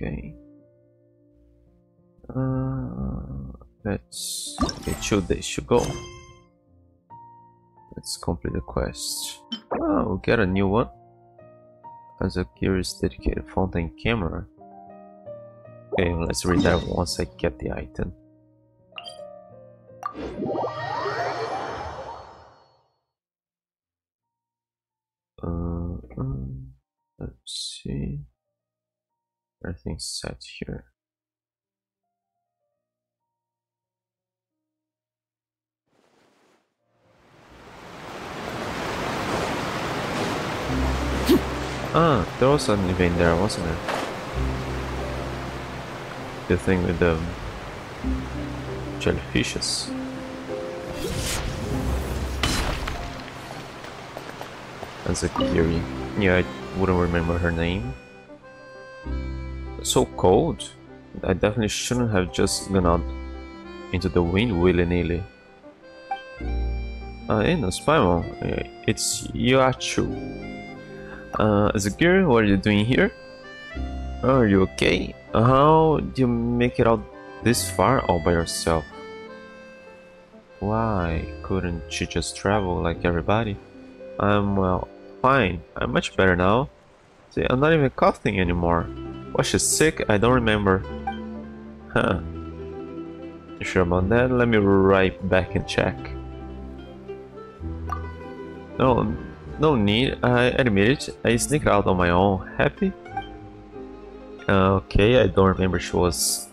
Okay. Uh, let's get you they should go. Let's complete the quest. Oh, we'll get a new one. As a curious dedicated Fontaine camera. Okay, let's read that once I get the item. Everything's set here. ah, there was an event there, wasn't there? The thing with the jellyfishes. As a Kiri. Yeah, I wouldn't remember her name. So cold. I definitely shouldn't have just gone out into the wind willy-nilly. Uh, hey, no, Spymon. It's Yachu. Uh, Azagir, what are you doing here? Are you okay? How do you make it out this far all by yourself? Why couldn't you just travel like everybody? I'm, well, fine. I'm much better now. See, I'm not even coughing anymore. Was she sick? I don't remember. Huh. You sure about that? Let me right back and check. No, no need. I admit it. I sneaked out on my own. Happy? Okay, I don't remember she was...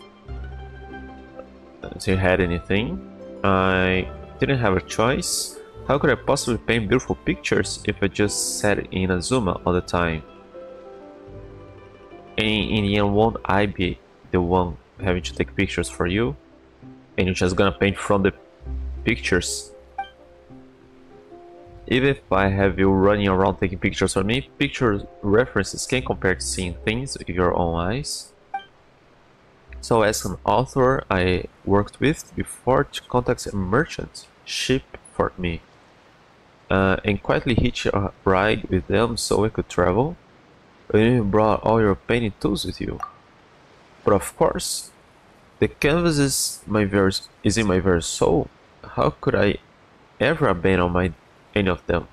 Uh, she had anything. I didn't have a choice. How could I possibly paint beautiful pictures if I just sat Inazuma all the time? And in the end, won't I be the one having to take pictures for you? And you're just gonna paint from the pictures? Even if I have you running around taking pictures for me, picture references can compare to seeing things with your own eyes. So as an author I worked with before to contact a merchant, ship for me, uh, and quietly hitch a ride with them so we could travel. You brought all your painting tools with you. But of course, the canvas is, my very, is in my very soul. How could I ever abandon my any of them.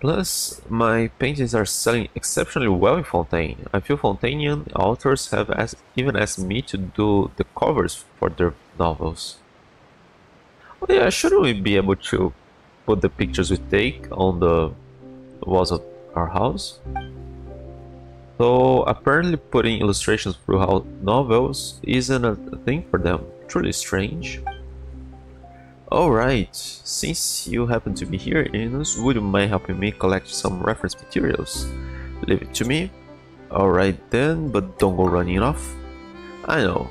Plus, my paintings are selling exceptionally well in Fontaine. A few Fontainian authors have asked, even asked me to do the covers for their novels. Oh yeah, shouldn't we be able to put the pictures we take on the walls of our house? So apparently putting illustrations throughout novels isn't a thing for them. Truly strange. Alright, since you happen to be here, Inus, would you mind helping me collect some reference materials? Leave it to me. Alright then, but don't go running off. I know,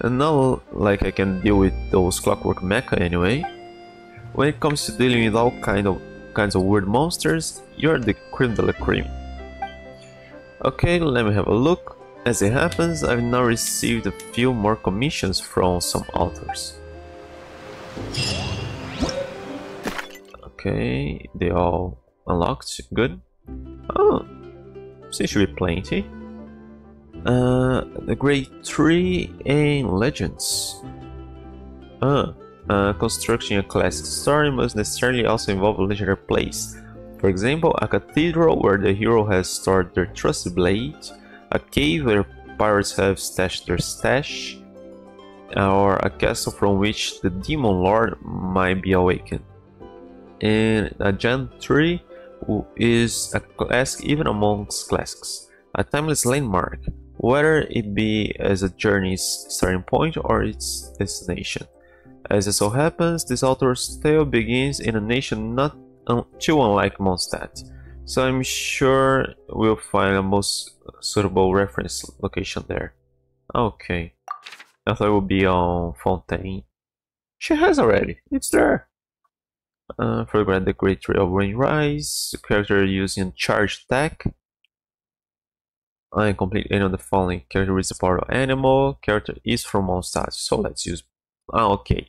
and not like I can deal with those clockwork mecha anyway. When it comes to dealing with all kind of kinds of weird monsters, you're the cream de la cream. Okay, let me have a look. As it happens, I've now received a few more commissions from some authors. Okay, they all unlocked. Good. Oh, seems to be plenty. Uh, the Great Tree and Legends. Uh, uh, constructing a classic story must necessarily also involve a legendary place. For example, a cathedral where the hero has stored their trusted blade, a cave where pirates have stashed their stash, or a castle from which the demon lord might be awakened. And a Gen 3 is a classic even amongst classics, a timeless landmark, whether it be as a journey's starting point or its destination. As it so happens, this author's tale begins in a nation not too unlike Mondstadt, so I'm sure we'll find a most suitable reference location there. Okay. I thought it would be on Fontaine. She has already. It's there. Uh, forget the Great Tree of Rain Rise. Character using charge attack. I complete any of the following. Character is a part of animal. Character is from Mondstadt. So let's use. Ah, okay.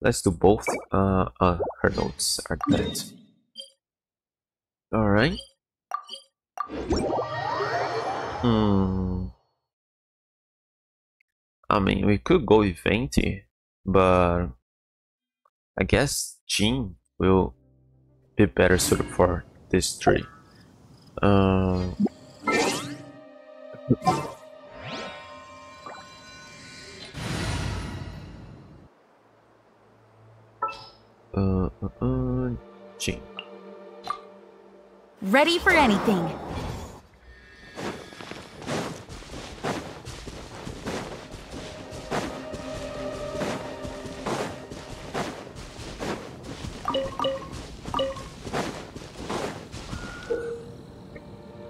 Let's do both. Uh, uh, her notes are dead. Alright. Hmm. I mean, we could go with Venti, but I guess Jean will be better suited for this tree. Um. Uh, uh, uh, Jean. Ready for anything.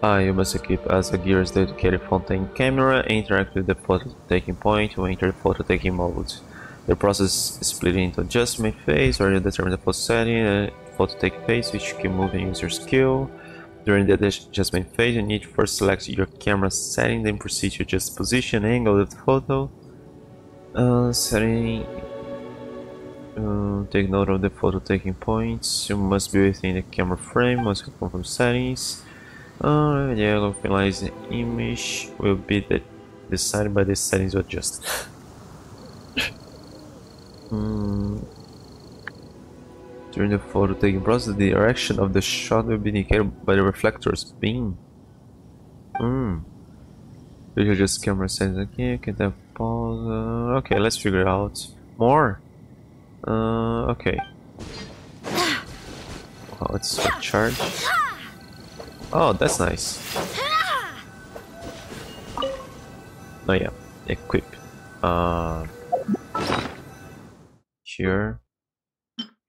Ah, you must equip as a gear's dedicated fontaine camera and interact with the photo taking point to enter photo taking mode. The process is split into adjustment phase where you determine the photo setting and photo take phase which you can move and use your skill. During the adjustment phase you need to first select your camera setting then proceed to adjust position angle of the photo. Uh, setting uh, take note of the photo taking points. You must be within the camera frame must confirm settings. Uh, yeah, localize the image will be the, decided by the settings you adjust. mm. During the photo taking process, the direction of the shot will be indicated by the reflector's beam. Hmm. You just camera settings okay, can then pause. Uh, okay, let's figure out more. Uh, okay. Oh, a charge. Oh, that's nice. Oh yeah, equip. Uh, here.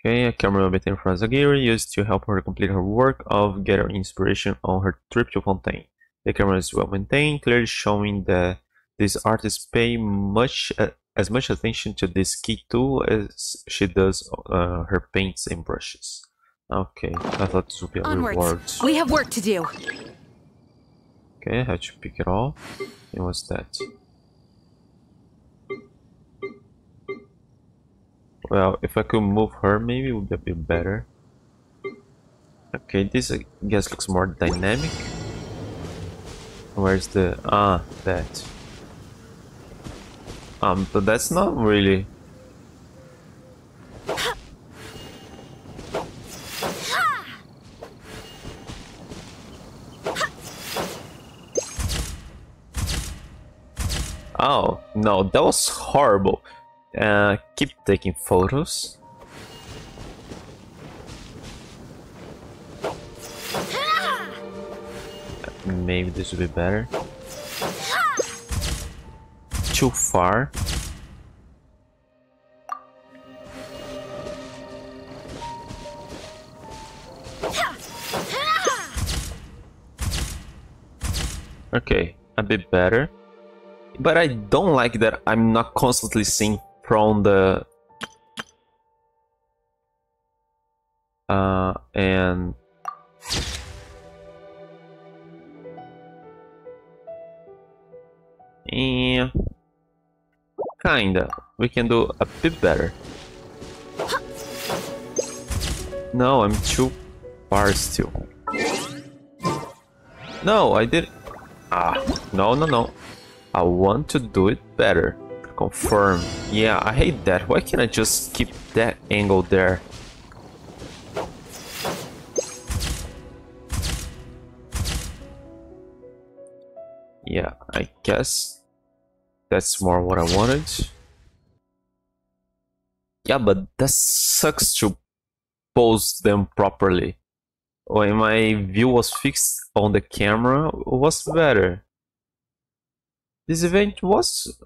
Okay, a camera obtained from Zagiri used to help her complete her work of gathering inspiration on her trip to Fontaine. The camera is well maintained, clearly showing that these artists pay much uh, as much attention to this key tool as she does uh, her paints and brushes. Okay, I thought this would be a Onwards. reward. We have work to do. Okay, I had to pick it all. And what's that? Well, if I could move her, maybe it would be a bit better. Okay, this I guess looks more dynamic. Where's the... Ah, that. Um, but that's not really... Oh, no, that was horrible. Uh, keep taking photos. Maybe this would be better. Too far. Okay, a bit better. But I don't like that I'm not constantly seeing from the uh and yeah. Kinda. We can do a bit better. No I'm too far still no I did ah no no no. I want to do it better confirm. Yeah I hate that. Why can't I just keep that angle there? Yeah I guess that's more what I wanted. Yeah but that sucks to pose them properly. Oh, when my view was fixed on the camera. Was better. This event was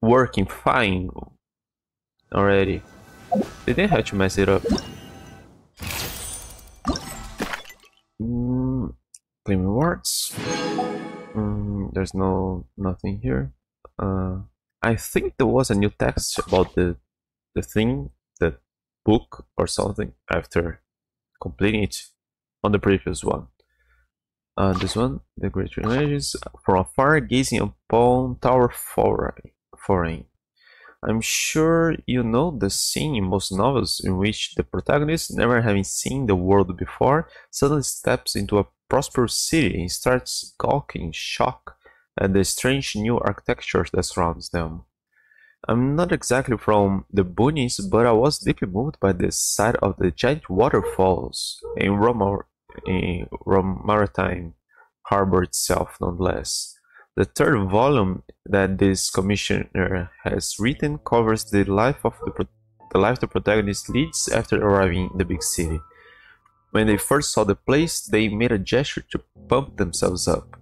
working fine already. They didn't have to mess it up. Mm, claim rewards. Mm, there's no nothing here. Uh, I think there was a new text about the the thing, the book or something after completing it on the previous one. Uh, this one, the Great Religions, from afar gazing upon Tower 4 foreign. I'm sure you know the scene in most novels in which the protagonist, never having seen the world before, suddenly steps into a prosperous city and starts gawking shock at the strange new architecture that surrounds them. I'm not exactly from the boonies, but I was deeply moved by the sight of the giant waterfalls in Roma, in Romaritime harbor itself, nonetheless. The third volume that this commissioner has written covers the life of the, the life the protagonist leads after arriving in the big city. When they first saw the place, they made a gesture to pump themselves up.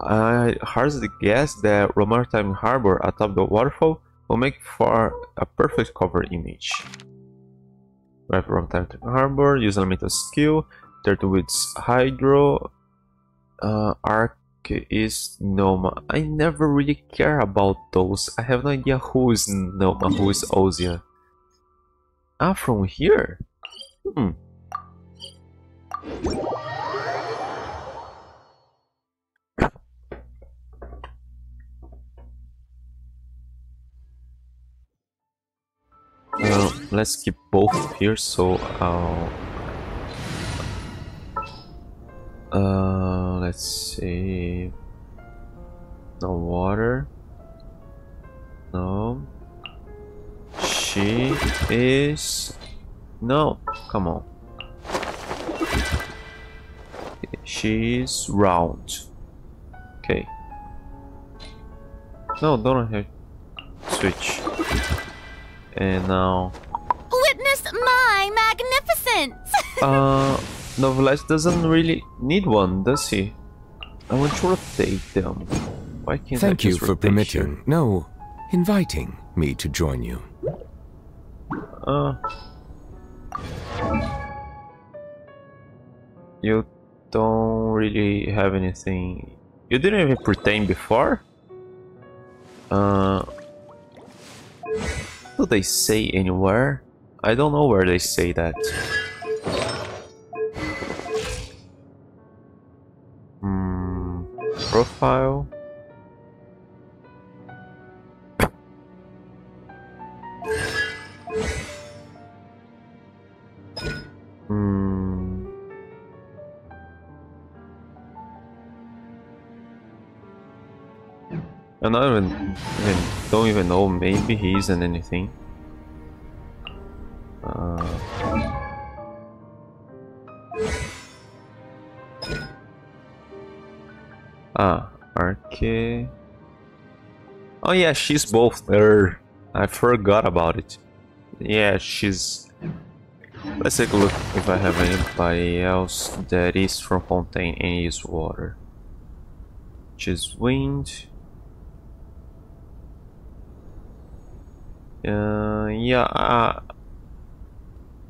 I hardly guess that Romaritime Harbor atop the waterfall will make for a perfect cover image. Right from time to harbor, use elemental skill, Turtlewood's Hydro, uh, Arc is Pneuma. I never really care about those. I have no idea who is Noma, who is Ousia. Ah, from here? Hmm. Well, let's keep both here, so I'll... Uh, let's see... No water. No. She is... No, come on. She's round. Okay. No, don't have switch. And now... Witness my magnificence! uh, Neuvillette doesn't really need one, does he? I want to rotate them. Why can't Thank I you for permitting, no, inviting me to join you. Uh, you don't really have anything. You didn't even pretend before. Uh, do they say anywhere? I don't know where they say that. Profile. Hmm. I don't even, even don't even know. Maybe he isn't anything. Uh, ah, Arkhe. Oh yeah, she's both there. I forgot about it. Yeah, she's. Let's take a look if I have anybody else that is from Fontaine and is water. She's wind. Uh, yeah, uh,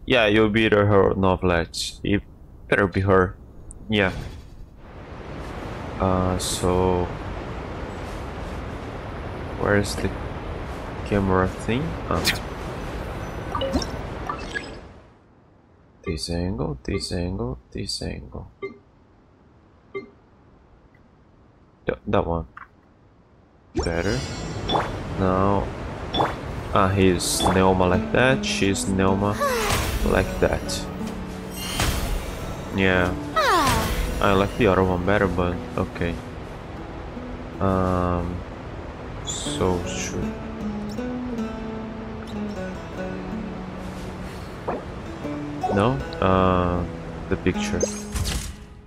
yeah, you'll be her Neuvillette. It better be her. Yeah. Uh, so where's the camera thing? Uh, this angle, this angle, this angle. Th that one. Better. Now Ah, he's Pneuma like that, she's Pneuma like that. Yeah. I like the other one better, but okay. Um, so should... No? Uh, the picture.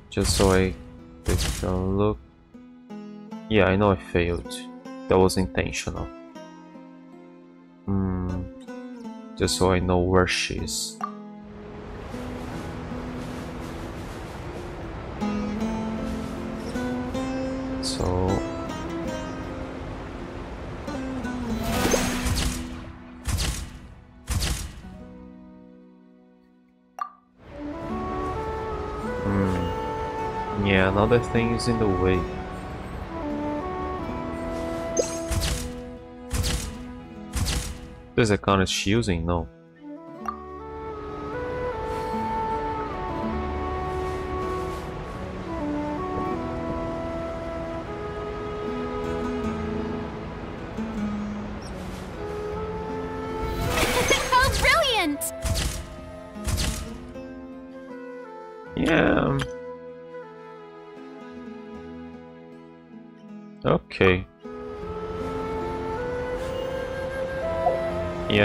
Just so I take a look. Yeah, I know I failed. That was intentional. Hmm. Just so I know where she is. Hmm. Yeah, another thing is in the way. This account is she using? No.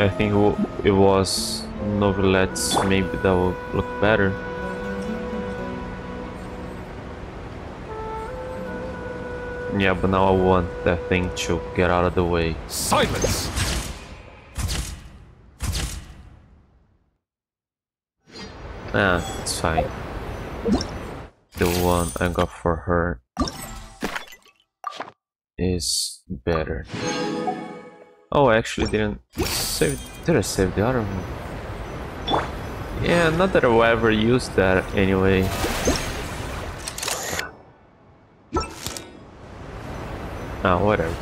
I think it was Neuvillette's. Maybe that would look better. Yeah, but now I want that thing to get out of the way. Silence! Ah, it's fine. The one I got for her is better. Oh, I actually didn't save. Did I save the other one? Yeah, not that I will ever use that anyway. Ah, whatever.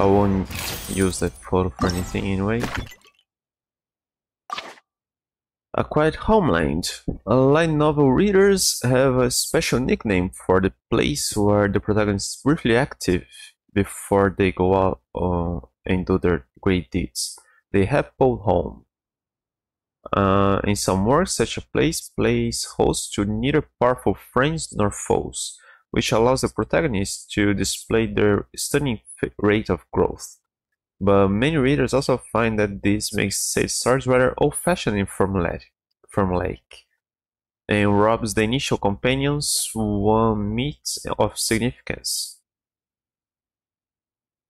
I won't use that photo for anything anyway. A Quiet Homeland. Light novel readers have a special nickname for the place where the protagonist is briefly active before they go out uh, and do their great deeds. They have called home. Uh, in some works, such a place plays host to neither powerful friends nor foes, which allows the protagonist to display their stunning rate of growth. But many readers also find that this makes said stories rather old-fashioned and formulaic, and robs the initial companions one meet of significance.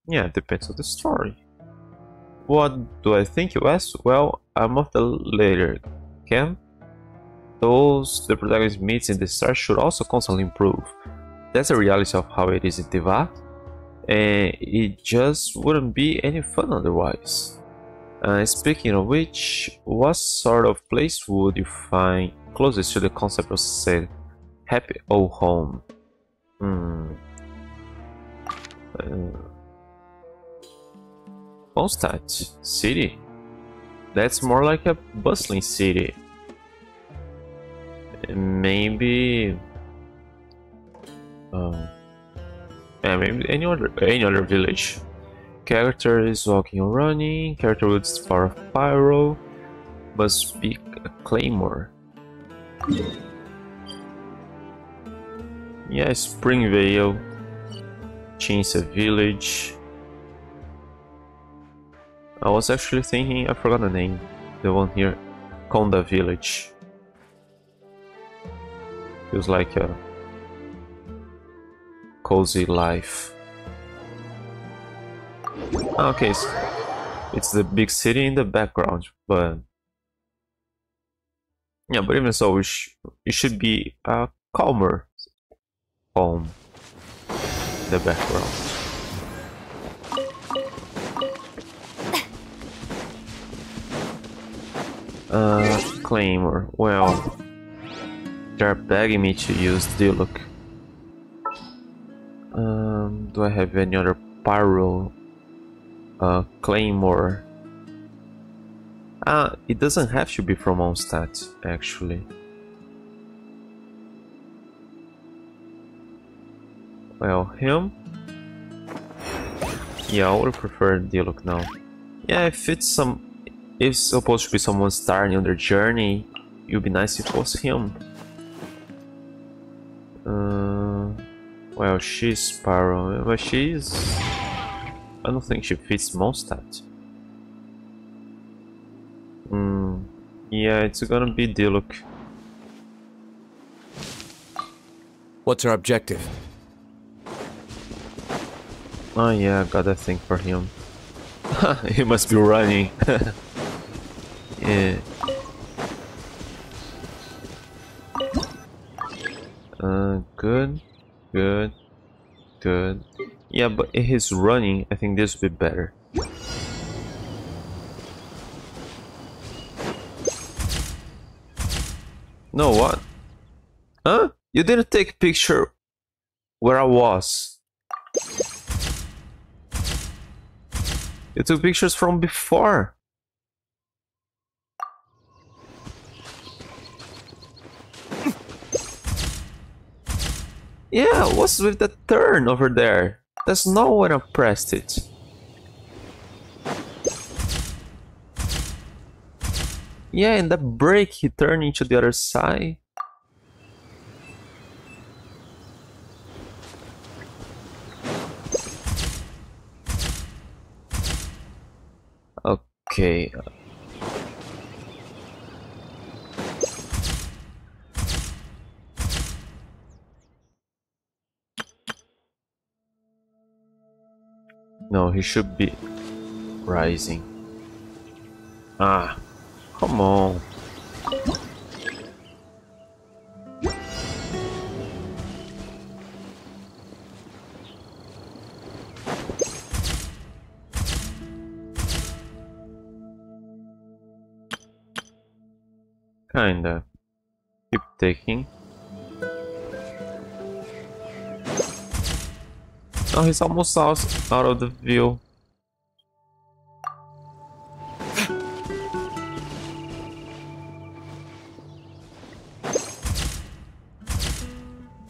Yeah, it depends on the story. What do I think you ask? Well, I'm of the later camp. Those the protagonist meets in the start should also constantly improve. That's the reality of how it is in Teyvat, and it just wouldn't be any fun otherwise. Uh, speaking of which, what sort of place would you find closest to the concept of said happy old home? Hmm. Uh, Mondstadt city. That's more like a bustling city. Maybe. Um, yeah, maybe any other any other village. Character is walking or running. Character with power of pyro. Must speak a claymore. Yeah, Springvale. Qingce village. I was actually thinking, I forgot the name, the one here, Konda Village. Feels like a cozy life. Okay, so it's the big city in the background, but yeah, but even so, it, sh it should be a calmer home in the background. Uh, Claymore. Well, they're begging me to use Diluc. Um, do I have any other Pyro? Uh, Claymore. Ah, it doesn't have to be from Mondstadt, actually. Well, him? Yeah, I would prefer Diluc now. Yeah, it fits some if it's supposed to be someone starting on their journey, it would be nice if it was him. Uh, well, she's Sparrow, but she's... I don't think she fits Mondstadt. Hmm, yeah, it's gonna be Diluc. What's our objective? Oh yeah, got a thing for him. he must be running. Yeah. Uh, good, good, good. Yeah, but if he's running, I think this would be better. No, what? Huh? You didn't take a picture where I was. You took pictures from before. Yeah, what's with that turn over there? There's no one I pressed it. Yeah, in that break he turned into the other side. Okay. No, he should be rising. Ah, come on. Kinda. Keep taking. Oh, he's almost out, out of the view.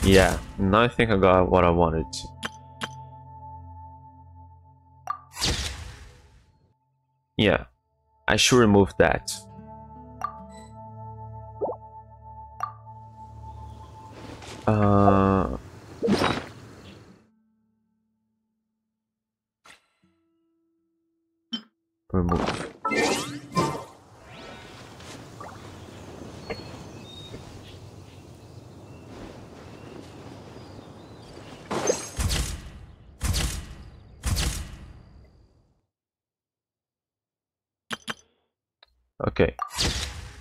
Yeah, now I think I got what I wanted. Yeah, I should remove that.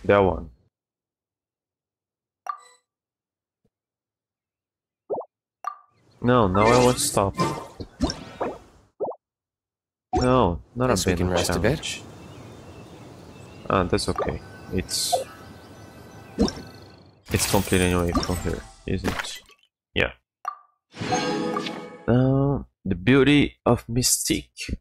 That one. No, now I want to stop. No, not Guess a we bit can of rest a bit. Ah, that's okay. It's it's complete anyway from here, isn't it? Yeah. Uh, the beauty of Mystique.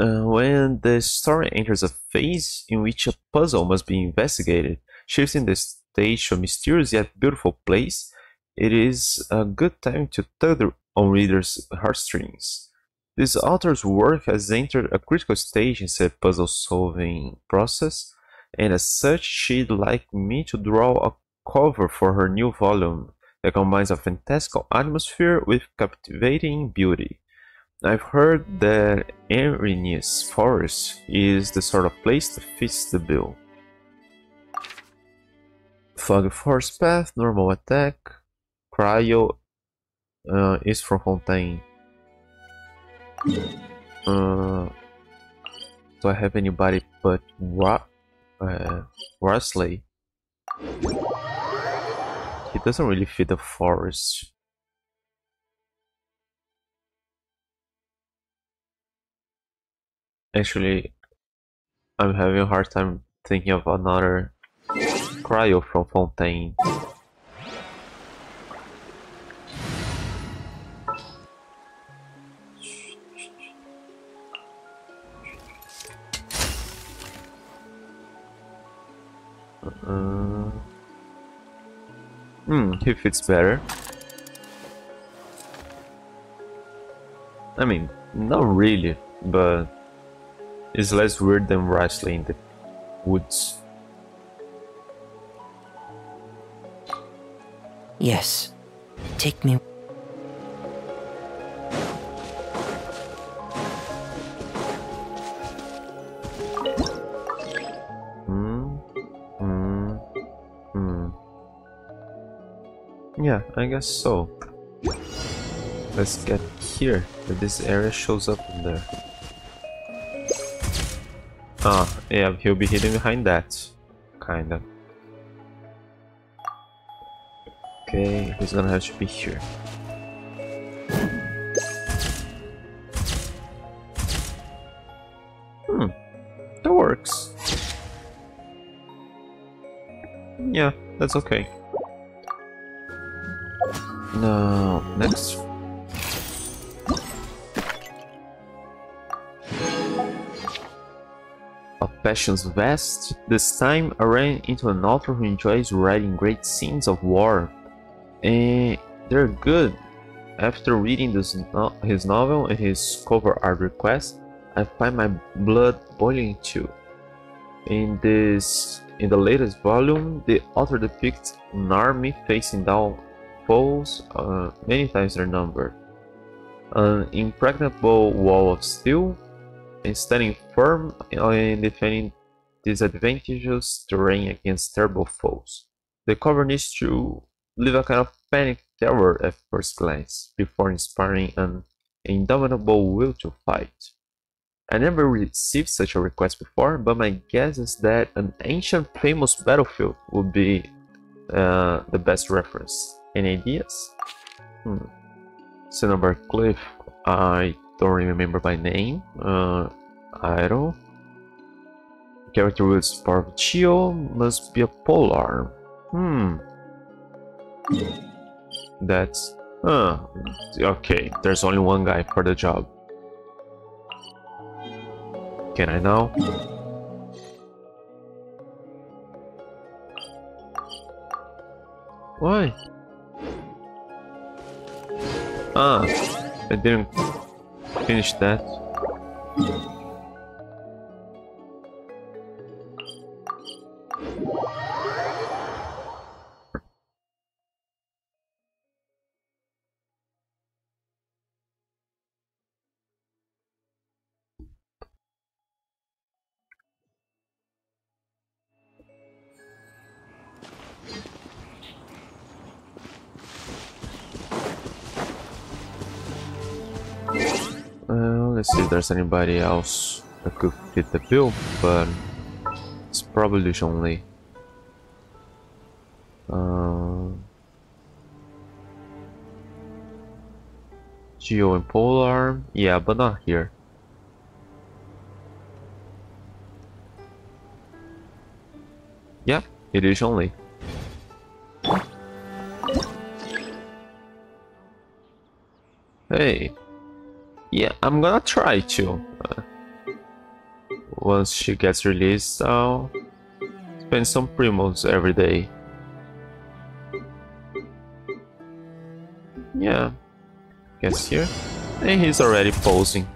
Uh, when the story enters a phase in which a puzzle must be investigated, shifting the stage to a mysterious yet beautiful place, it is a good time to tug on readers' heartstrings. This author's work has entered a critical stage in said puzzle solving process, and as such, she'd like me to draw a cover for her new volume that combines a fantastical atmosphere with captivating beauty. I've heard that Erinnyes Forest is the sort of place that fits the bill. Fog Force Path, normal attack, Cryo uh, is from Fontaine. Uh, do I have anybody but Ra uh? He doesn't really fit the forest. Actually, I'm having a hard time thinking of another cryo from Fontaine. Uh, hmm, he fits better. I mean, not really, but it's less weird than wrestling in the woods. Yes. Take me. Hmm. Hmm. Hmm. Yeah, I guess so. Let's get here. That this area shows up in there. Ah, yeah, he'll be hidden behind that. Kinda. Okay, he's gonna have to be here. Hmm, that works. Yeah, that's okay. Now, next. Passions vast, this time I ran into an author who enjoys writing great scenes of war. And they're good. After reading this no his novel and his cover art request, I find my blood boiling too. In this in the latest volume, the author depicts an army facing down foes uh, many times their number. An impregnable wall of steel, and standing firm in defending disadvantageous terrain against terrible foes. The cover needs to leave a kind of panic terror at first glance, before inspiring an indomitable will to fight. I never received such a request before, but my guess is that an ancient famous battlefield would be uh, the best reference. Any ideas? Hmm. Cinnabar Cliff, I don't remember by name. Uh, Idol. Character with Sparvachio must be a polearm. Hmm. That's... Huh. Okay, there's only one guy for the job. Can I now? Why? Ah, I didn't finish that. There's anybody else that could fit the bill, but it's probably only. Um, Geo and Polar, yeah, but not here. Yeah, it is only. Hey, yeah, I'm gonna try to. Uh, once she gets released, I'll spend some primos every day. Yeah, guess here. And he's already posing.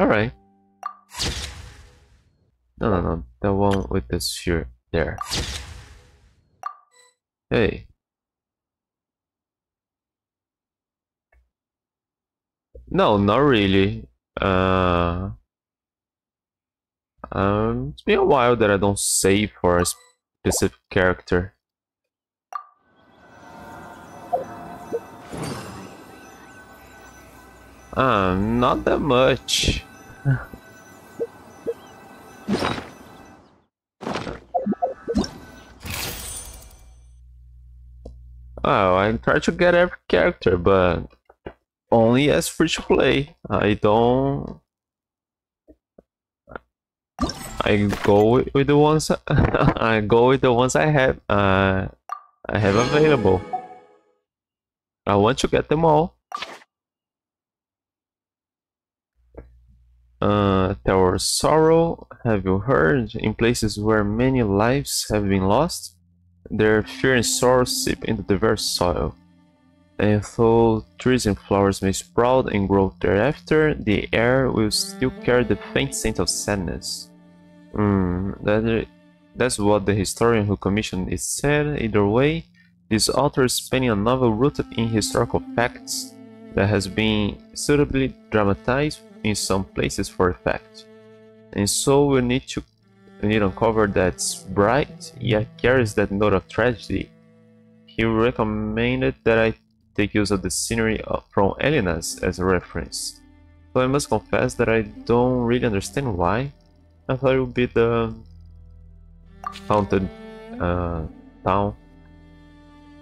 Alright. No, no, no, the one with the shirt there. Hey. No, not really. Uh, um, it's been a while that I don't save for a specific character. Uh, not that much. oh, I try to get every character, but only as free to play. I don't. I go with the ones I go with the ones I have. Uh, I have available. I want to get them all. Uh, Tower Sorrow, have you heard? In places where many lives have been lost, their fear and sorrow seep into the very soil. And though trees and flowers may sprout and grow thereafter, the air will still carry the faint scent of sadness. Hmm, that, that's what the historian who commissioned it said. Either way, this author is penning a novel rooted in historical facts that has been suitably dramatized in some places for effect. And so we need to we need to uncover that's bright, yet carries that note of tragedy. He recommended that I take use of the scenery from Elynas as a reference. So I must confess that I don't really understand why. I thought it would be the haunted uh, town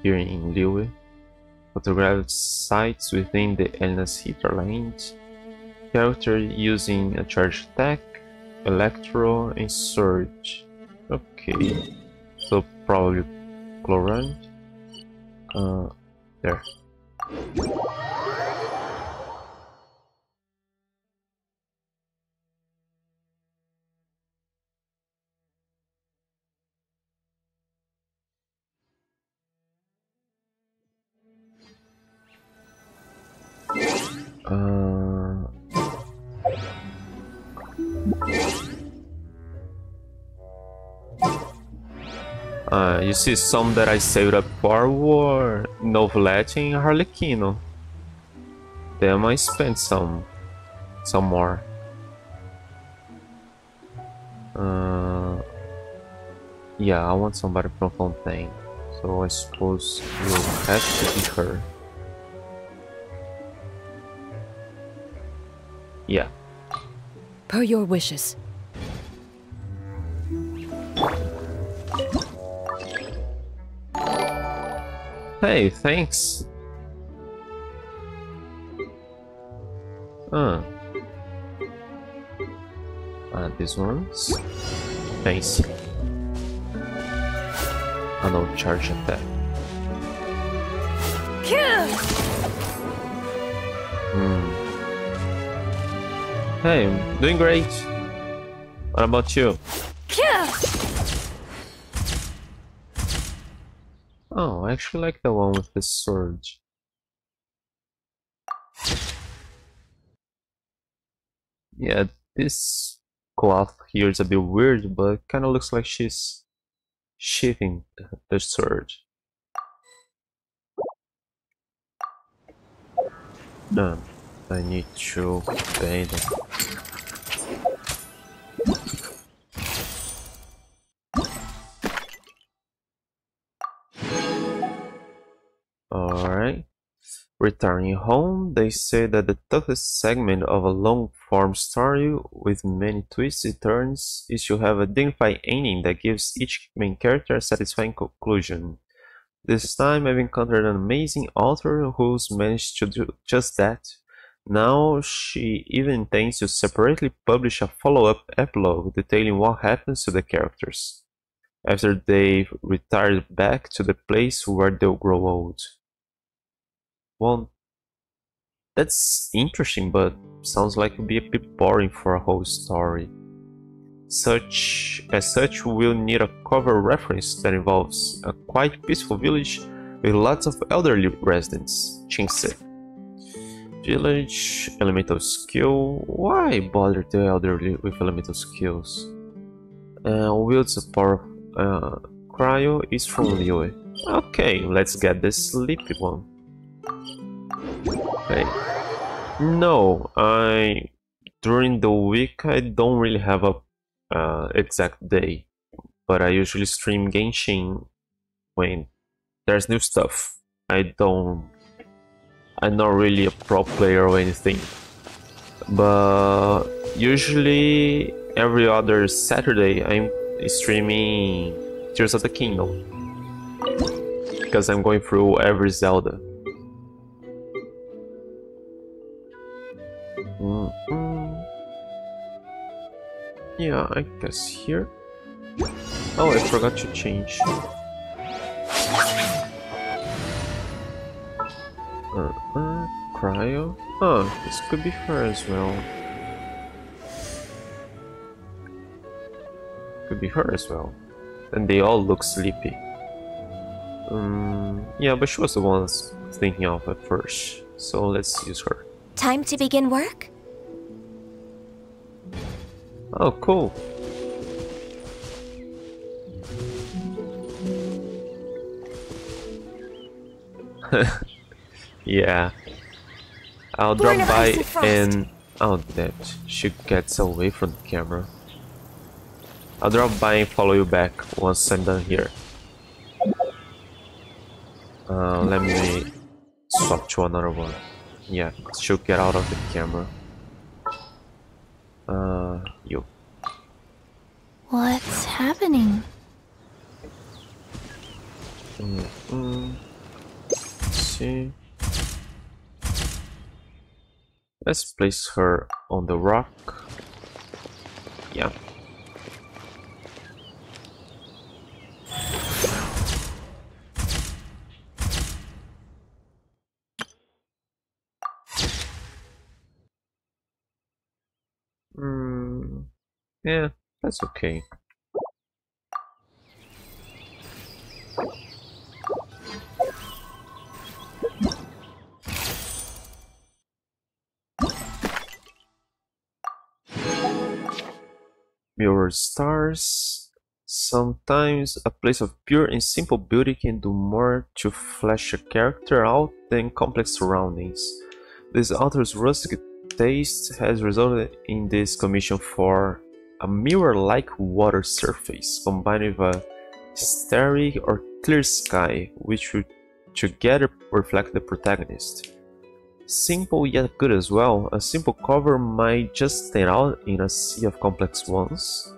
here in Liyue. Photographed sites within the Elynas hinterland. Character using a charge attack, electro, and surge. Okay, so probably Clorinde. Uh, there. Uh, uh, you see some that I saved up for Neuvillette and Arlecchino. Then I spend some some more. Uh, yeah, I want somebody from Fontaine. So I suppose you'll have to be her. Yeah. Per your wishes. Hey, thanks. Uh. Uh, these ones. Fancy. I don't charge attack. Hmm. Hey, I'm doing great. What about you? Oh, I actually like the one with the sword. Yeah, this cloth here is a bit weird, but kind of looks like she's sheathing the sword. No, I need to it. Alright. Returning home, they say that the toughest segment of a long-form story with many twists and turns is to have a dignified ending that gives each main character a satisfying conclusion. This time I've encountered an amazing author who's managed to do just that. Now she even intends to separately publish a follow-up epilogue detailing what happens to the characters after they've retired back to the place where they'll grow old. Well, that's interesting, but sounds like it would be a bit boring for a whole story. Such as such, we'll need a cover reference that involves a quite peaceful village with lots of elderly residents. Qingce. Village, elemental skill. Why bother the elderly with elemental skills? Uh, wields the power uh, cryo is from Liyue. Okay, let's get the sleepy one. No, I during the week I don't really have a uh, exact day, but I usually stream Genshin when there's new stuff. I don't. I'm not really a pro player or anything, but usually every other Saturday I'm streaming Tears of the Kingdom because I'm going through every Zelda. Yeah, I guess here. Oh, I forgot to change. Uh, uh, cryo? Oh, this could be her as well. Could be her as well. And they all look sleepy. Um, yeah, but she was the one thinking of at first. So let's use her. Time to begin work? Oh, cool. yeah. I'll Born drop by and Oh, that. She gets away from the camera. I'll drop by and follow you back once I'm done here. Uh, let me swap to another one. Yeah, she'll get out of the camera. Uh, happening? Mm -mm. See. Let's place her on the rock. Yeah. Mm, yeah, that's okay. Stars. Sometimes a place of pure and simple beauty can do more to flesh a character out than complex surroundings. This author's rustic taste has resulted in this commission for a mirror-like water surface combined with a starry or clear sky, which would together reflect the protagonist. Simple yet good as well, a simple cover might just stand out in a sea of complex ones.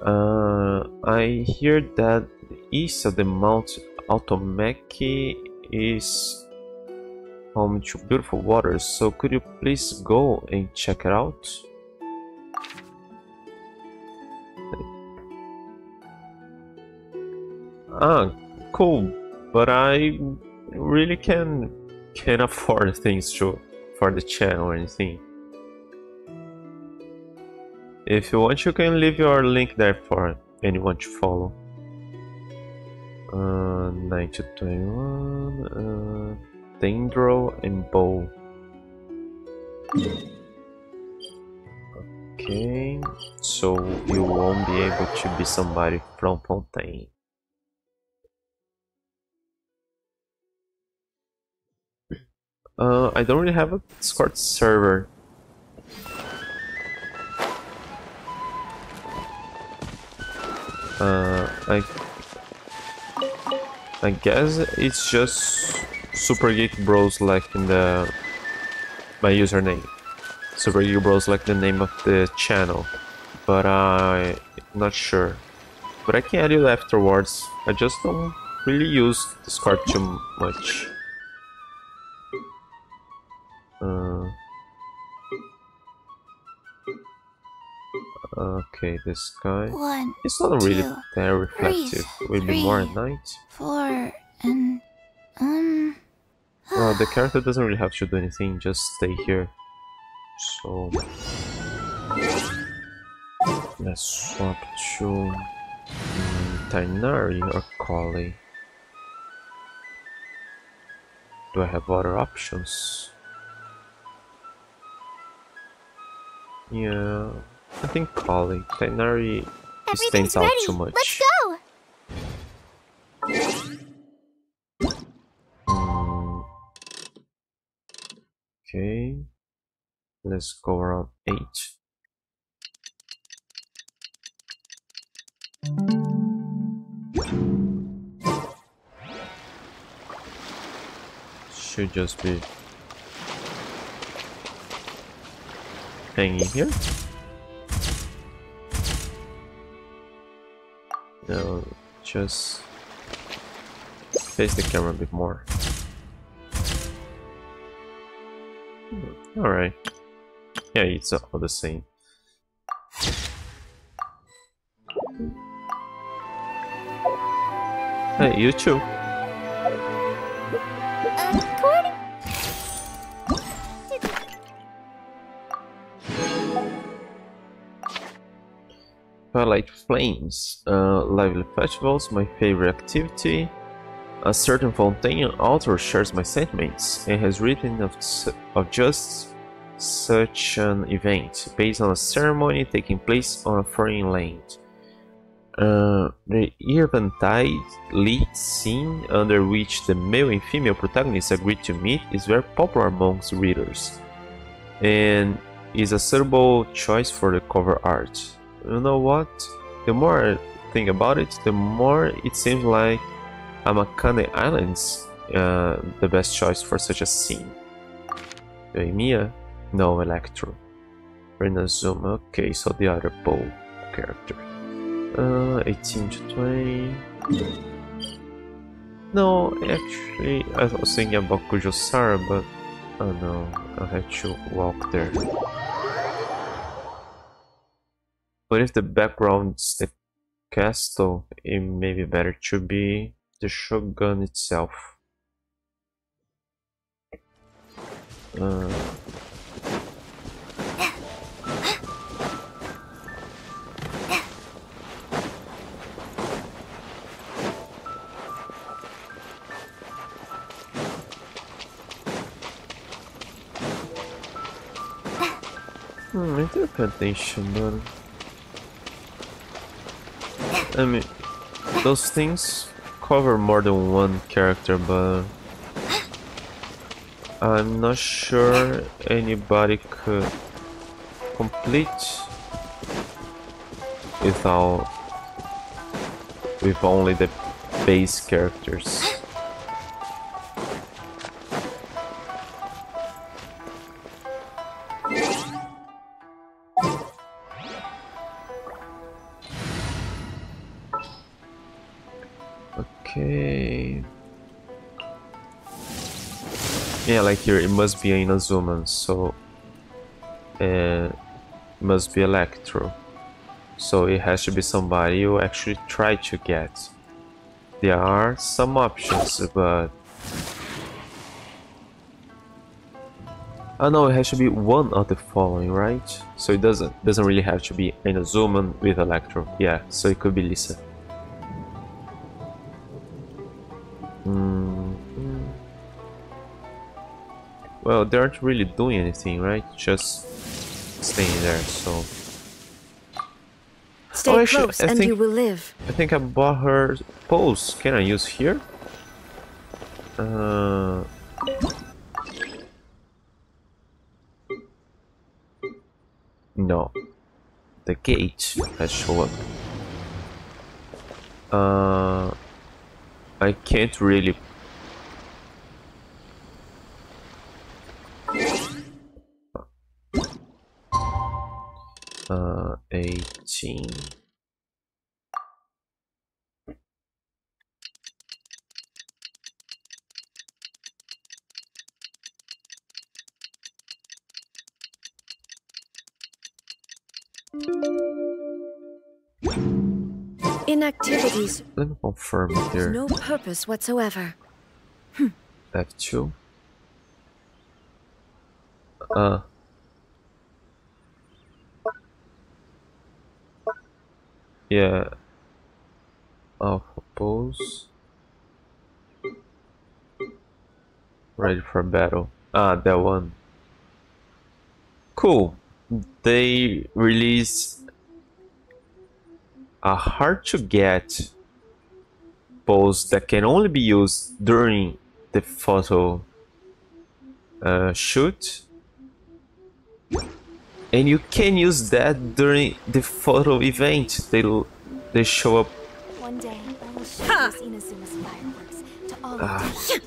Uh, I hear that the east of the Mount Automeki is home to beautiful waters, so could you please go and check it out? Ah, cool, but I really can can't afford things to for the channel or anything. If you want, you can leave your link there for anyone to follow. Uh, 9 to 21, uh, Dendro and Bow. Okay, so you won't be able to be somebody from Fontaine. Uh, I don't really have a Discord server. Uh, I I guess it's just Super Geek Bros like in the my username. Super Geek Bros like the name of the channel, but I'm not sure. But I can add you afterwards. I just don't really use Discord too much. Uh, okay, this guy. One, It's not really two, that reflective. Will be more at three. night. four, and um. Well, the character doesn't really have to do anything, just stay here. So... Let's swap to... mm, Tighnari or Collei. Do I have other options? Yeah, I think Collei. Tighnari stands out ready. too much. Let's go. Mm. Okay. Let's go around 8. Should just be hanging here. No, just face the camera a bit more. Alright. Yeah, it's all the same. Hey, you too. Twilight Flames. Uh, lively festivals, my favorite activity. A certain Fontaine author shares my sentiments and has written of, of just such an event, based on a ceremony taking place on a foreign land. Uh, the Eventide lead scene, under which the male and female protagonists agree to meet, is very popular amongst readers, and is a suitable choice for the cover art. You know what? The more I think about it, the more it seems like Amakane Islands uh, the best choice for such a scene. Yoimiya? No, Electro. Inazuma, okay, so the other bow character. Uh, 18 to 20. No, actually, I was thinking about Kujou Sara, but oh no, I have to walk there. But if the background is the castle, it may be better to be the Shogun itself. Uh, attention, but I mean, those things cover more than one character, but I'm not sure anybody could complete without with only the base characters. Like here, it must be Inazuman, so uh, must be Electro. So it has to be somebody you actually try to get. There are some options, but Oh no, it has to be one of the following, right? So it doesn't doesn't really have to be Inazuman with Electro. Yeah, so it could be Lisa. Well, they aren't really doing anything, right? Just staying there, so... Stay Oh, actually, close I and think- you will live. I think I bought her pose. Can I use here? Uh... No. The gate has show up. Uh... I can't really... Uh, 18... Inactivities, Let me confirm here. no purpose whatsoever. F2. Uh. Yeah. Alpha pose. Ready for battle. Ah, that one. Cool. They released a hard to get pose that can only be used during the photo uh, shoot and you can use that during the photo event. They they show up. One day, I will show these Inazuma's fireworks to all Ah. of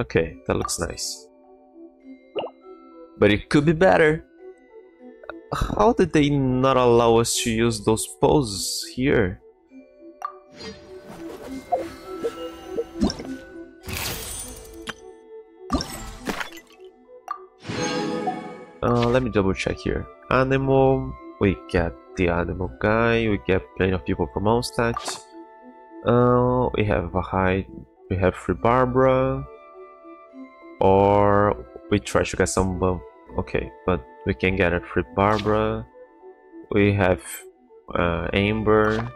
okay that looks nice. But it could be better how did they not allow us to use those poses here Uh, let me double check here. Animal, we get the animal guy, we get plenty of people from Mondstadt. Uh, we have a high, we have Free Barbara, or we try to get some, uh, okay, but we can get a Free Barbara. We have uh, Amber,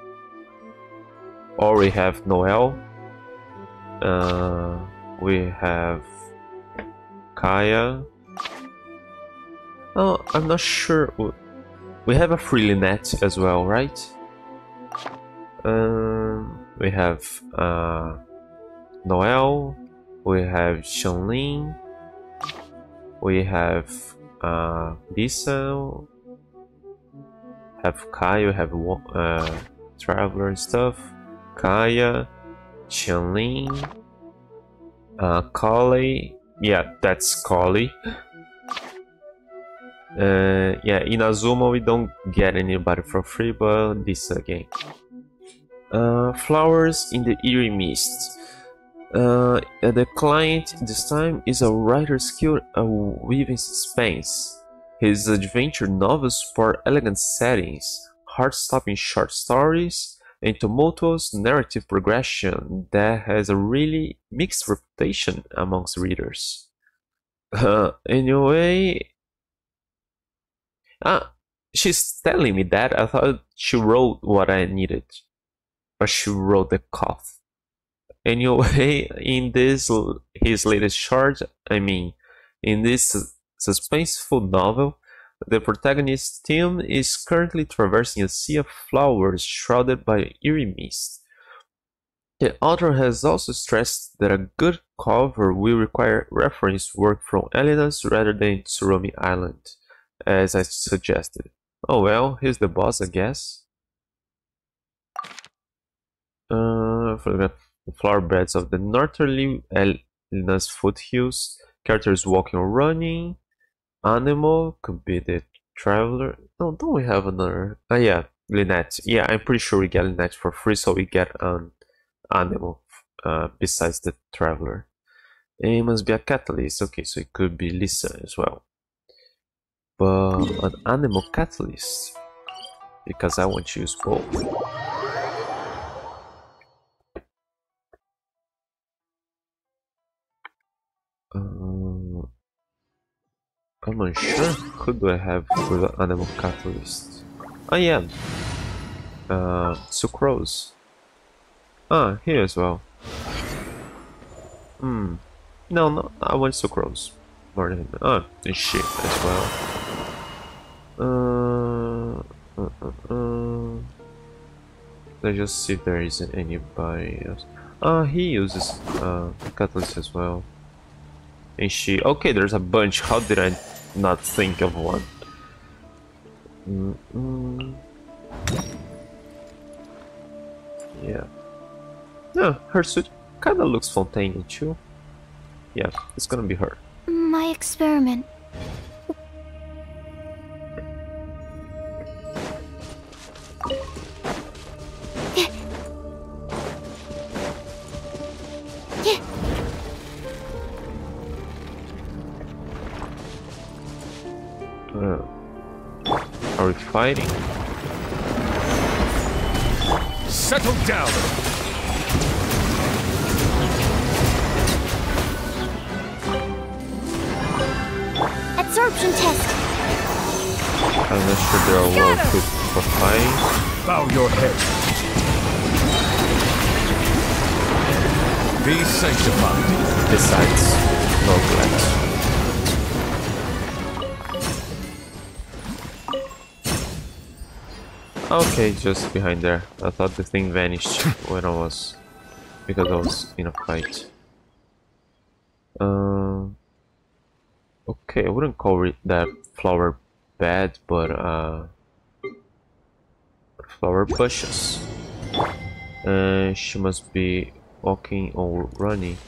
or we have Noelle. Uh, we have Kaeya. Oh, I'm not sure. We have a free Lynette as well, right? Um, we have uh, Noelle. We have Xiangling. We have uh, Lisa. Have Kaeya. Have uh, Traveler and stuff. Kaeya, Xiangling, uh, Kali. Yeah, that's Kali. Uh, yeah, Inazuma we don't get anybody for free, but this again. Uh, flowers in the eerie mist. Uh, the client this time is a writer skilled at weaving suspense. His adventure novels sport elegant settings, heart-stopping short stories, and tumultuous narrative progression that has a really mixed reputation amongst readers. Uh, anyway, Ah, she's telling me that. I thought she wrote what I needed. But she wrote the cough. Anyway, in this, his latest short, I mean, in this suspenseful novel, the protagonist's team is currently traversing a sea of flowers shrouded by eerie mist. The author has also stressed that a good cover will require reference work from Elynas rather than Tsurumi Island, as I suggested. Oh well, he's the boss, I guess. Uh, photograph the flower beds of the northerly Elynas foothills. Characters walking or running. Animal could be the traveler. No, don't we have another? Ah, yeah, Lynette. Yeah, I'm pretty sure we get Lynette for free, so we get an animal uh, besides the traveler. It must be a catalyst. Okay, so it could be Lisa as well. But an animal catalyst. Because I want to use both. I'm not sure. Who do I have for the animal catalyst? I am. Uh, Sucrose. Ah, here as well. Hmm. No, no, I want Sucrose. More than ah, and shit as well. Uh, uh, uh, uh. Let's just see if there isn't anybody else. Ah, he uses uh, catalyst as well. And she... Okay, there's a bunch. How did I not think of one? Mm -mm. Yeah. Yeah, her suit kinda looks Fontaine too. Yeah, it's gonna be her. My experiment. Are we fighting? Settle down! Absorption test. I'm not sure they are well equipped for fighting. Bow your head. Be sanctified. Besides, no glad. Okay, just behind there. I thought the thing vanished when I was... because I was in a fight. Um... Okay, I wouldn't call it that flower bad, but uh... Flower bushes. And she must be walking or running.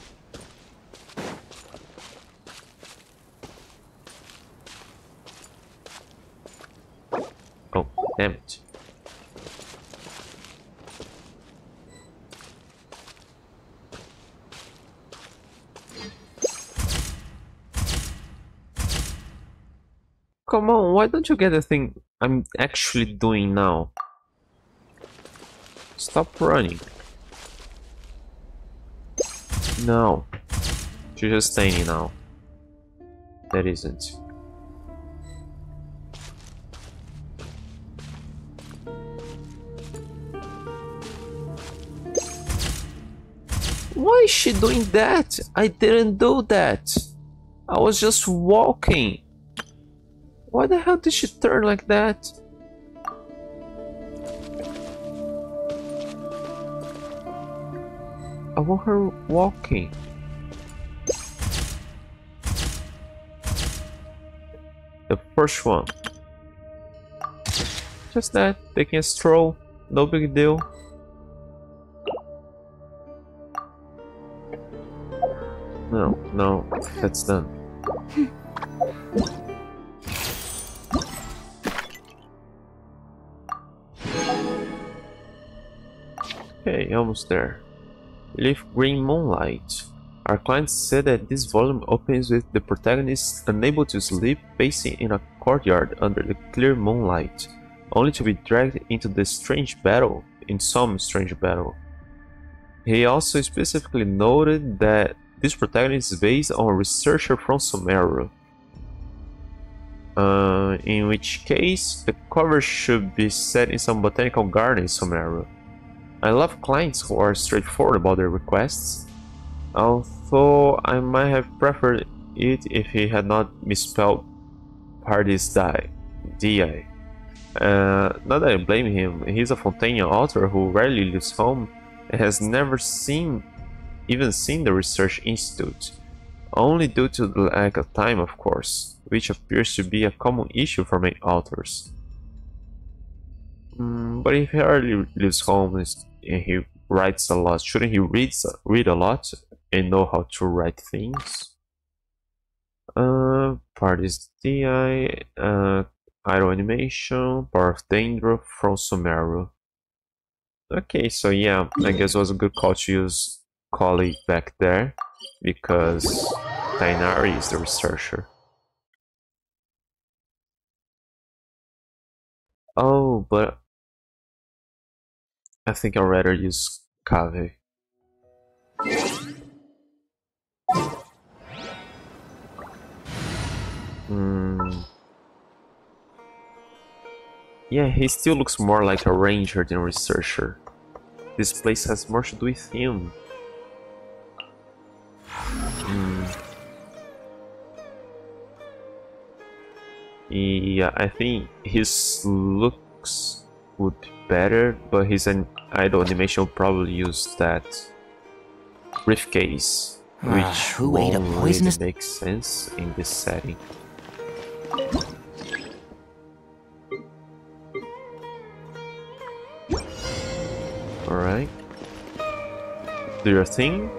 Oh, damn it. Come on, why don't you get the thing I'm actually doing now? Stop running. No. She's just staying now. That isn't. Why is she doing that? I didn't do that. I was just walking. Why the hell did she turn like that? I want her walking. The first one. Just that, taking a stroll, no big deal. No, no, that's done. Okay, almost there. Leaf Green Moonlight. Our client said that this volume opens with the protagonist unable to sleep pacing in a courtyard under the clear moonlight, only to be dragged into the strange battle, in some strange battle. He also specifically noted that this protagonist is based on a researcher from Sumeru, uh, in which case the cover should be set in some botanical garden in Sumeru. I love clients who are straightforward about their requests, although I might have preferred it if he had not misspelled Pardis Dhyai, DI. Uh, not that I blame him, he's a Fontaine author who rarely leaves home and has never seen, even seen the research institute. Only due to the lack of time, of course, which appears to be a common issue for many authors. Mm, but if he hardly leaves home and he writes a lot, shouldn't he read, read a lot and know how to write things? Uh, Pardis DI, uh, idle animation, Part of Dandruff from Sumeru. Okay, so yeah, I guess it was a good call to use Collei back there because Tighnari is the researcher. Oh, but I think I'd rather use Kaveh. Hmm. Yeah, he still looks more like a ranger than a researcher. This place has more to do with him. Hmm. Yeah, I think his looks would be better, but his an idle animation will probably use that briefcase, which ah, who ate a won't poisonous- really make sense in this setting. Alright. Do your thing.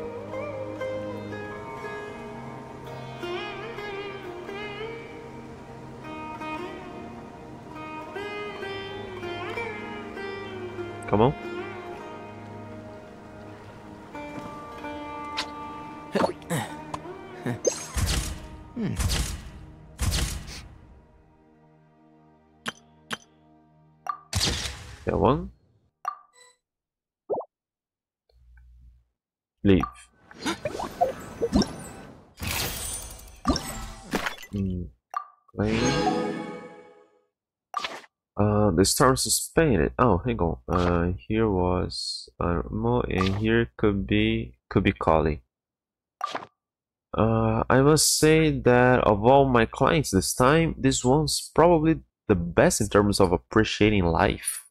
Storm suspended. Oh, hang on. Uh, here was uh, Mo, and here could be could be Collei. Uh, I must say that of all my clients this time, this one's probably the best in terms of appreciating life.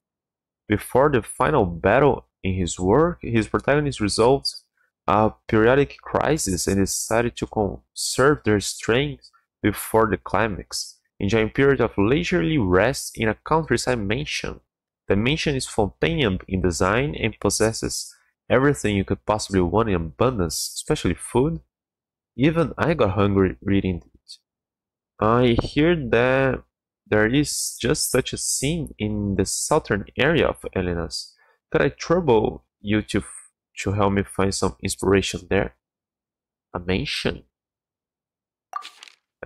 Before the final battle in his work, his protagonist resolved a periodic crisis and decided to conserve their strength before the climax, enjoying a period of leisurely rest in a countryside mansion. The mansion is Fontainian in design and possesses everything you could possibly want in abundance, especially food. Even I got hungry reading it. I hear that there is just such a scene in the southern area of Elynas. Could I trouble you to to help me find some inspiration there? A mansion?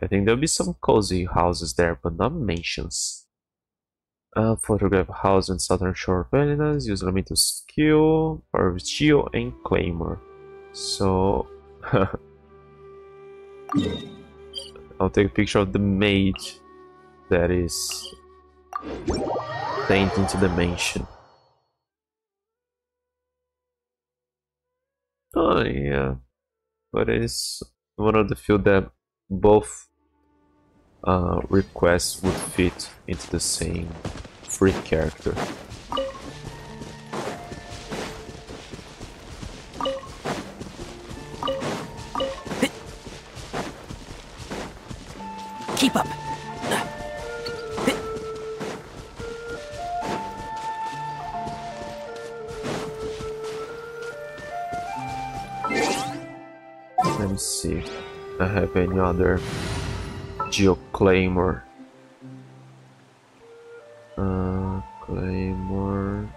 I think there'll be some cozy houses there, but not mansions. Uh, photograph house on southern shore of use elemental skill, shield, and claymore. So, I'll take a picture of the maid that is painting to the mansion. Oh yeah, but it's one of the few that both uh, requests would fit into the same free character. Keep up. Let me see I have any other Claymore. Uh, Claymore.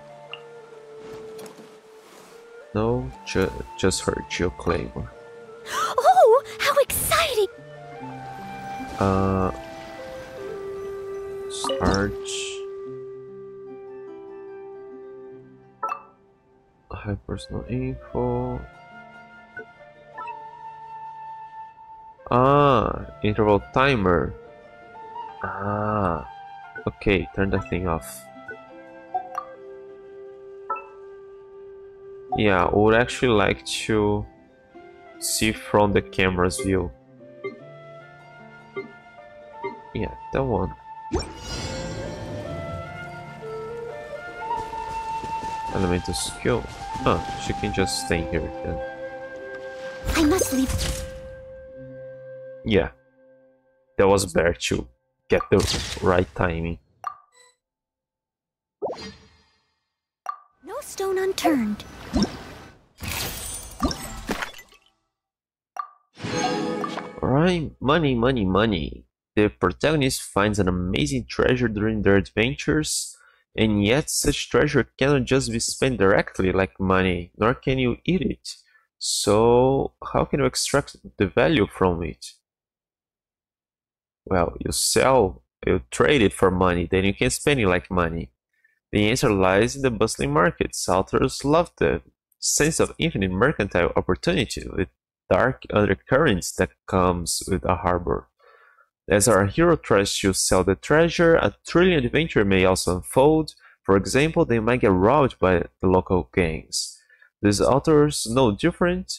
No, ju just her Claymore. Oh, how exciting! Uh, Starch. Have personal info. Interval timer. Ah, okay, turn the thing off. Yeah, I would actually like to see from the camera's view. Yeah, that one. Elemental skill. Huh, she can just stay here then. I must leave. Yeah. Was better to get the right timing. No stone unturned. Alright, money, money, money. The protagonist finds an amazing treasure during their adventures, and yet such treasure cannot just be spent directly like money, nor can you eat it. So, how can you extract the value from it? Well, you sell, you trade it for money, then you can spend it like money. The answer lies in the bustling markets. Authors love the sense of infinite mercantile opportunity with dark undercurrents that comes with a harbor. As our hero tries to sell the treasure, a thrilling adventure may also unfold. For example, they might get robbed by the local gangs. These author's no different.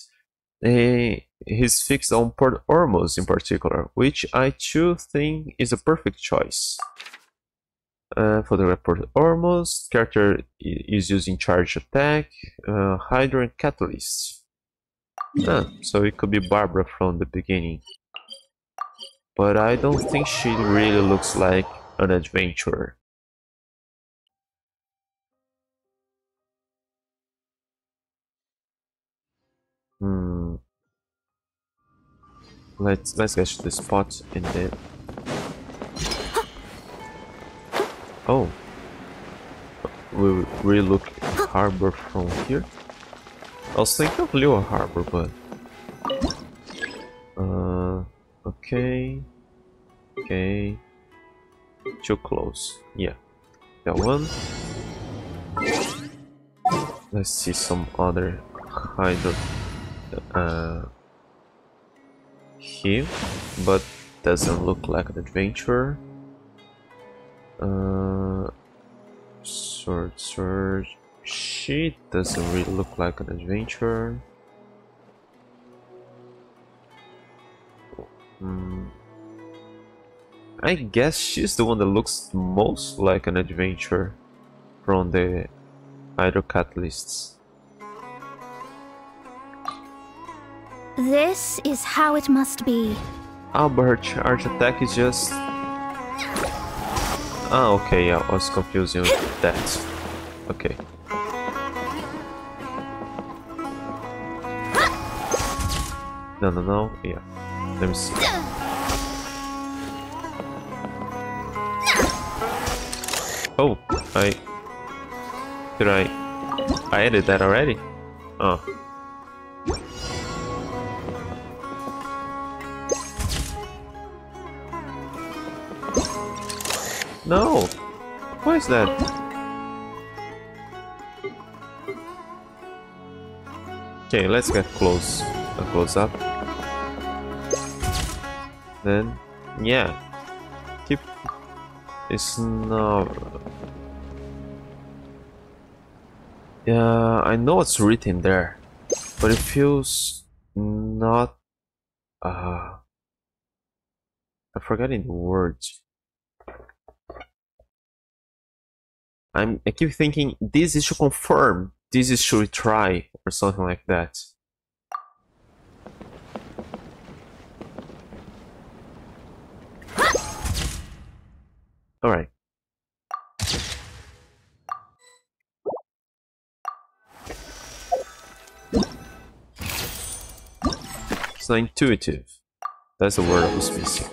Eh, he's fixed on Port Ormos in particular, which I too think is a perfect choice. Uh, for the Port Ormos, character is using charge attack, uh, Hydro and Catalyst. Ah, so it could be Barbara from the beginning. But I don't think she really looks like an adventurer. Hmm. Let's let's get to the spot in there. Oh. We really look harbor from here. I was thinking of Liyue Harbor, but... Uh, okay. Okay. Too close. Yeah. That one. Let's see some other hydro... Uh, here, but doesn't look like an adventurer. Uh, sword, sword. She doesn't really look like an adventurer. Hmm. I guess she's the one that looks most like an adventurer from the Hydro Catalysts. This is how it must be. But her attack is just... Ah, okay, I was confusing with that. Okay. No, no, no, yeah. Let me see. Oh, I... Did I... I added that already? Oh. No! Why is that? Okay, let's get close. A close up. Then, yeah. Keep. It's not. Yeah, I know what's written there, but it feels not. Uh, I'm forgetting the words. I'm, I keep thinking this is to confirm, this is to retry, or something like that. Alright. It's not intuitive. That's the word I was missing.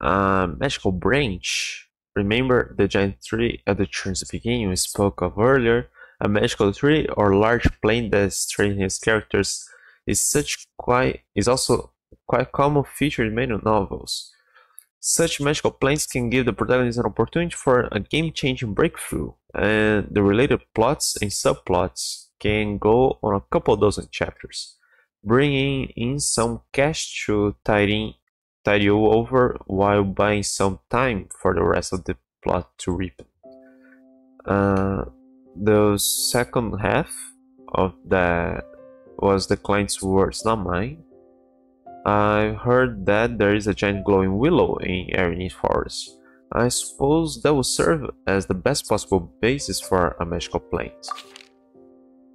Uh, magical branch. Remember the giant tree at the beginning we spoke of earlier? A magical tree or large plane that strengthens characters is such quite is also quite common feature in many novels. Such magical planes can give the protagonist an opportunity for a game-changing breakthrough, and the related plots and subplots can go on a couple dozen chapters, bringing in some cash to tidy tide you over while buying some time for the rest of the plot to ripen. Uh, the second half of that was the client's words, not mine. I heard that there is a giant glowing willow in Aranese Forest. I suppose that will serve as the best possible basis for a magical plant.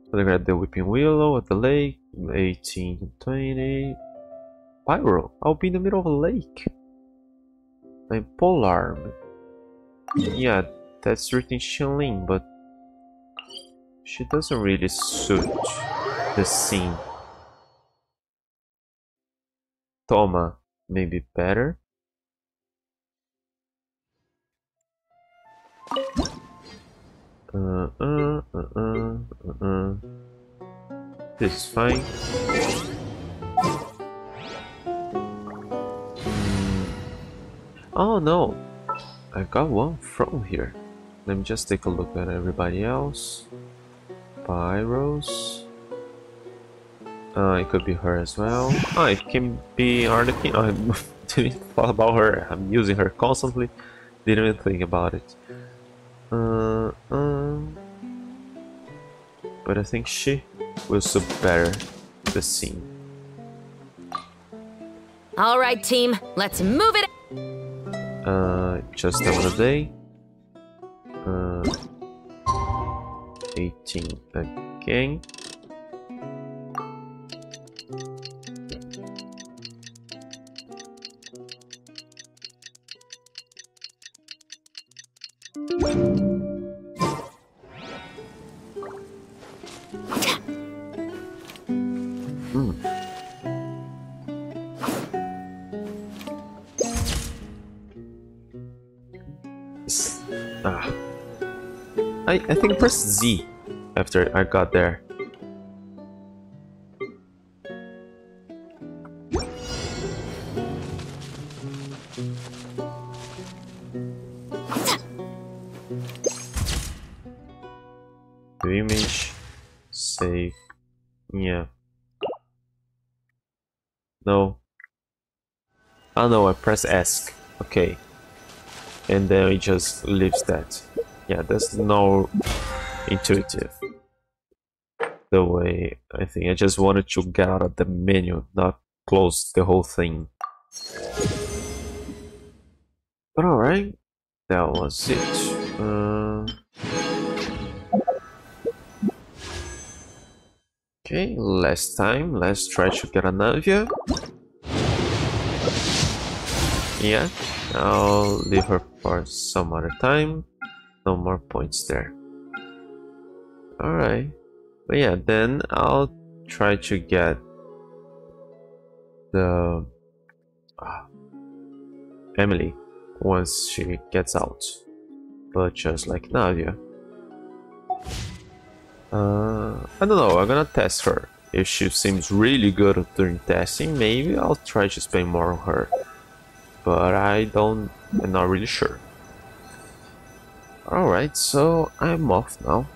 Photograph the weeping willow at the lake, 1820. Pyro, I'll be in the middle of a lake. Polearm. Yeah, that's written Xiangling, but she doesn't really suit the scene. Thoma, maybe better? Uh, uh, uh, uh, uh, uh. This is fine. Oh no, I've got one from here. Let me just take a look at everybody else. Pyros. Uh, it could be her as well. Oh, it can be Arlecchino. I didn't thought about her. I'm using her constantly. Didn't even think about it. Uh, um, but I think she will suit better the scene. All right, team, let's move it. Uh, just another day. Uh, 18 again. I, I think I pressed Z after I got there. The image, save, yeah. No. Oh no, I press S. Okay and then it just leaves that. Yeah, that's no intuitive. The way I think I just wanted to get out of the menu, not close the whole thing. But alright, that was it. Uh... Okay, last time, let's try to get another. Yeah, I'll leave her for some other time. No more points there. Alright. But yeah, then I'll try to get the uh, Emilie once she gets out. But just like Navia. Uh, I don't know, I'm gonna test her. If she seems really good during testing, maybe I'll try to spend more on her but I don't, I'm not really sure. Alright, so I'm off now.